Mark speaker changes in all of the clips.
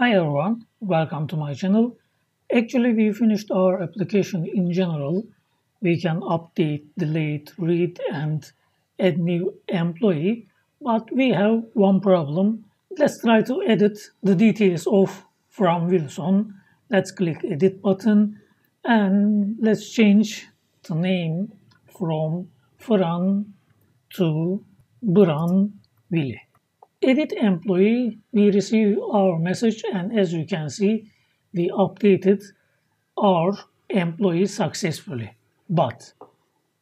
Speaker 1: Hi everyone, welcome to my channel. Actually, we finished our application in general. We can update, delete, read, and add new employee. But we have one problem. Let's try to edit the details of Fran Wilson. Let's click edit button and let's change the name from Fran to Bran Willy. Edit employee, we receive our message and as you can see, we updated our employee successfully. But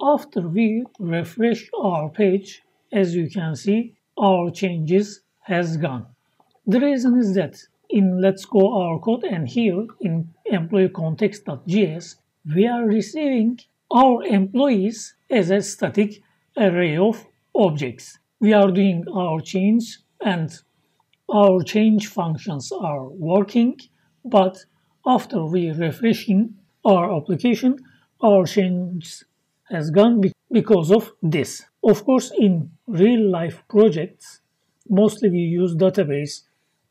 Speaker 1: after we refresh our page, as you can see, our changes has gone. The reason is that in Let's Go Our Code and here in employee context.js, we are receiving our employees as a static array of objects. We are doing our change and our change functions are working, but after we refreshing our application, our change has gone because of this. Of course, in real life projects, mostly we use database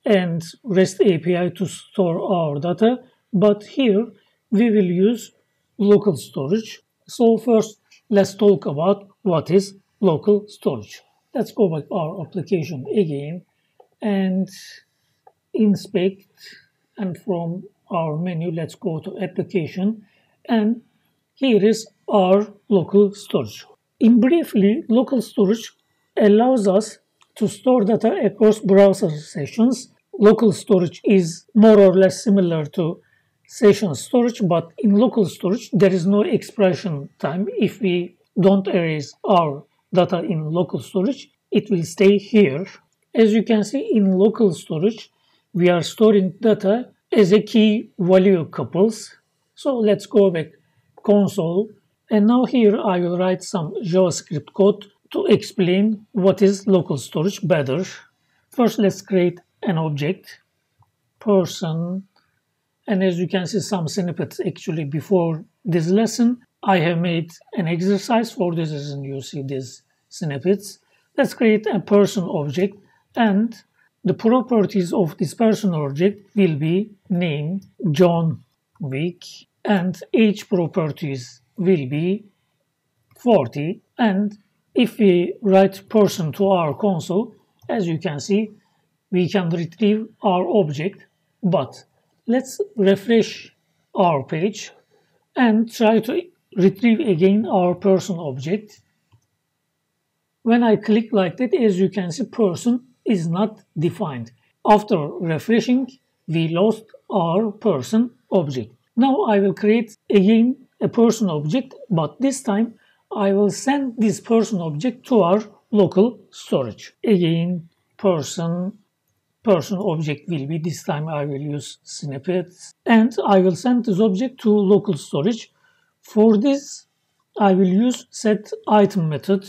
Speaker 1: and REST API to store our data, but here we will use local storage. So first, let's talk about what is local storage. Let's go back our application again and inspect and from our menu let's go to application and here is our local storage. In briefly, local storage allows us to store data across browser sessions. Local storage is more or less similar to session storage, but in local storage, there is no expiration time. If we don't erase our data in local storage, it will stay here. As you can see in local storage, we are storing data as a key value couples. So let's go back console and now here I will write some JavaScript code to explain what is local storage better. First let's create an object, person, and as you can see some snippets actually before this lesson I have made an exercise for this reason you see these snippets. Let's create a person object and the properties of this person object will be name, John Wick, and age properties will be 40 and if we write person to our console as you can see we can retrieve our object but let's refresh our page and try to retrieve again our person object when I click like that as you can see person is not defined after refreshing we lost our person object now I will create again a person object, but this time I will send this person object to our local storage. Again, person person object will be this time I will use snippets and I will send this object to local storage. For this I will use set item method.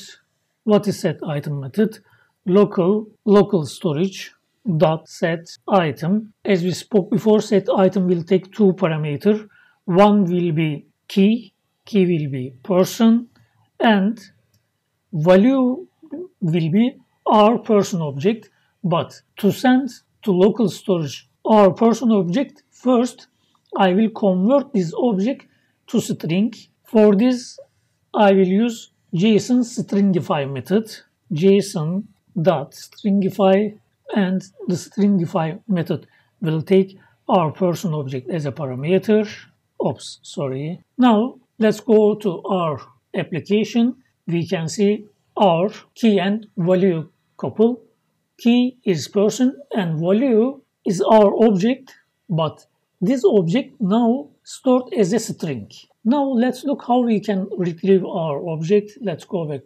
Speaker 1: What is set item method? Local local storage dot set item. As we spoke before, set item will take two parameter. One will be key, key will be person, and value will be our person object. But to send to local storage our person object, first I will convert this object to string. For this, I will use JSON stringify method. JSON dot stringify and the stringify method will take our person object as a parameter. Oops, sorry. Now let's go to our application. We can see our key and value couple. Key is person and value is our object, but this object now stored as a string. Now let's look how we can retrieve our object. Let's go back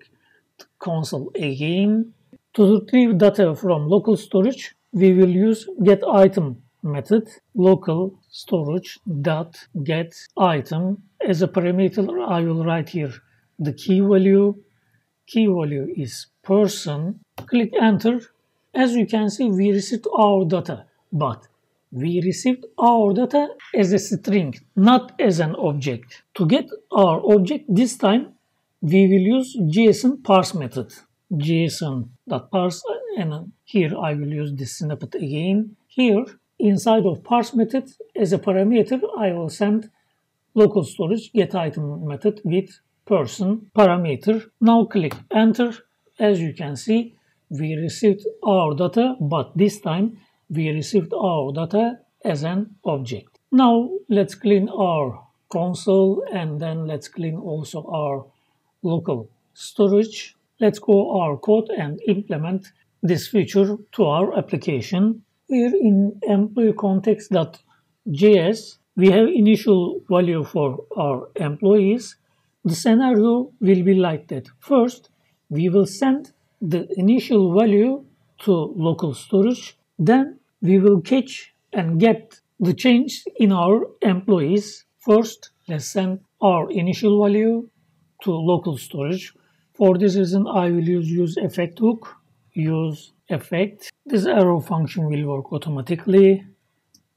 Speaker 1: to console again. To retrieve data from local storage, we will use getItem method local storage dot get item as a parameter I will write here the key value key value is person click enter as you can see we received our data but we received our data as a string not as an object to get our object this time we will use json parse method json.parse and here I will use this snippet again here inside of parse method as a parameter, I will send local storage get item method with person parameter. Now click enter. As you can see, we received our data, but this time we received our data as an object. Now let's clean our console and then let's clean also our local storage. Let's go our code and implement this feature to our application. Here in employee context.js, we have initial value for our employees. The scenario will be like that. First, we will send the initial value to local storage. Then we will catch and get the change in our employees. First, let's send our initial value to local storage. For this reason, I will use use effect hook, use effect. This arrow function will work automatically.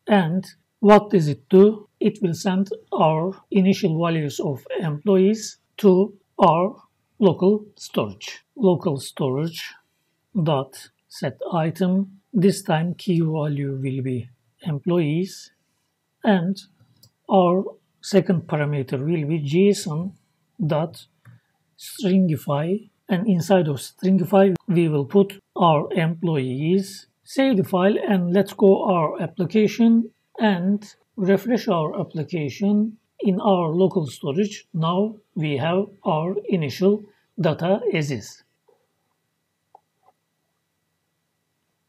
Speaker 1: And what does it do? It will send our initial values of employees to our local storage. Local storage dot set item. This time key value will be employees. And our second parameter will be json dot stringify. And inside of stringify we will put our employees save the file and let's go our application and refresh our application. In our local storage now we have our initial data as is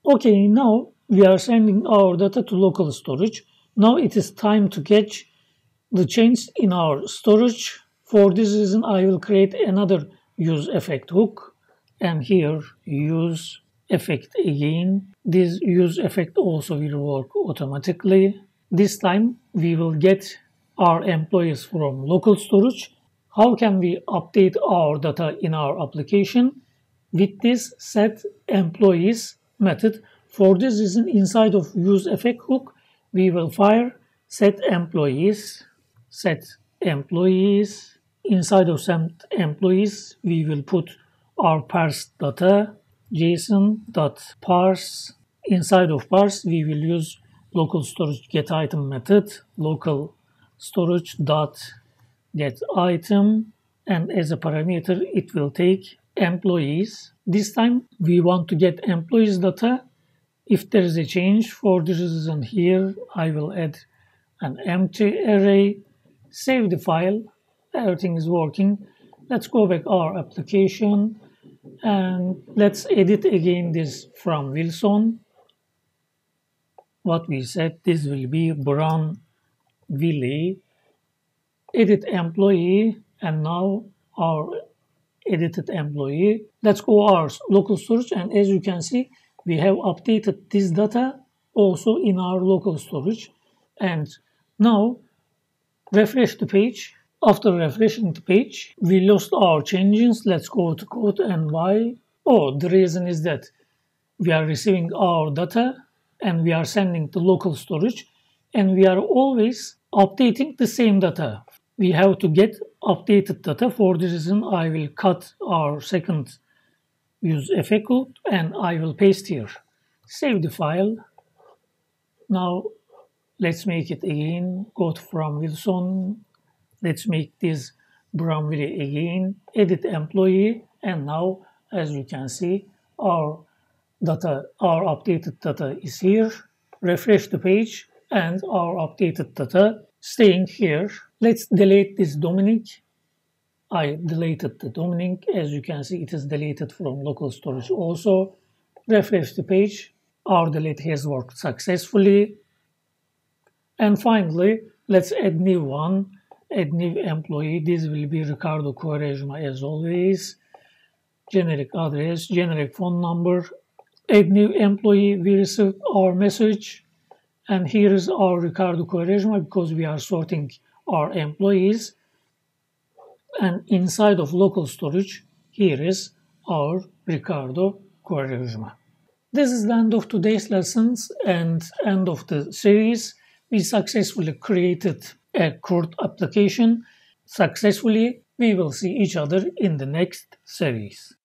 Speaker 1: okay now we are sending our data to local storage now it is time to catch the change in our storage for this reason, I will create another use effect hook and here use effect again. This use effect also will work automatically. This time we will get our employees from local storage. How can we update our data in our application? With this set employees method. For this reason, inside of use effect hook, we will fire set employees, set employees, inside of some employees, we will put our parse data, json dot parse. Inside of parse, we will use local storage get item method, local storage dot get item, and as a parameter, it will take employees. This time, we want to get employees data. If there is a change for this reason here, I will add an empty array, save the file, everything is working. Let's go back our application and let's edit again this Fran Wilson. What we said this will be Brown Willie edit employee and now our edited employee let's go our local storage and as you can see we have updated this data also in our local storage and now refresh the page after refreshing the page, we lost our changes. Let's go to code and why. Oh, the reason is that we are receiving our data and we are sending to local storage and we are always updating the same data. We have to get updated data. For this reason, I will cut our second use effect code and I will paste here. Save the file. Now let's make it again. Go Fran Wilson Let's make this Brown Willie again, edit employee, and now as you can see, our data, our updated data is here. Refresh the page and our updated data staying here. Let's delete this Dominic. I deleted the Dominic. As you can see, it is deleted from local storage also. Refresh the page. Our delete has worked successfully. And finally, let's add new one add new employee. This will be Ricardo Quaresma as always. Generic address, generic phone number. Add new employee. We received our message. And here is our Ricardo Quaresma because we are sorting our employees. And inside of local storage, here is our Ricardo Quaresma. This is the end of today's lessons and end of the series. We successfully created a CRUD application successfully, we will see each other in the next series.